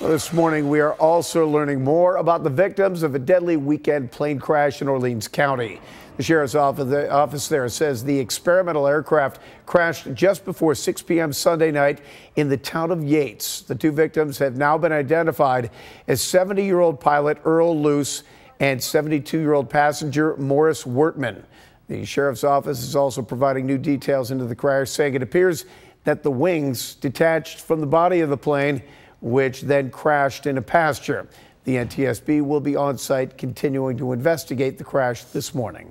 Well, this morning, we are also learning more about the victims of a deadly weekend plane crash in Orleans County. The sheriff's office there says the experimental aircraft crashed just before 6 p.m. Sunday night in the town of Yates. The two victims have now been identified as 70 year old pilot Earl Luce and 72 year old passenger Morris Wertman. The sheriff's office is also providing new details into the crash, saying it appears that the wings detached from the body of the plane which then crashed in a pasture. The NTSB will be on site continuing to investigate the crash this morning.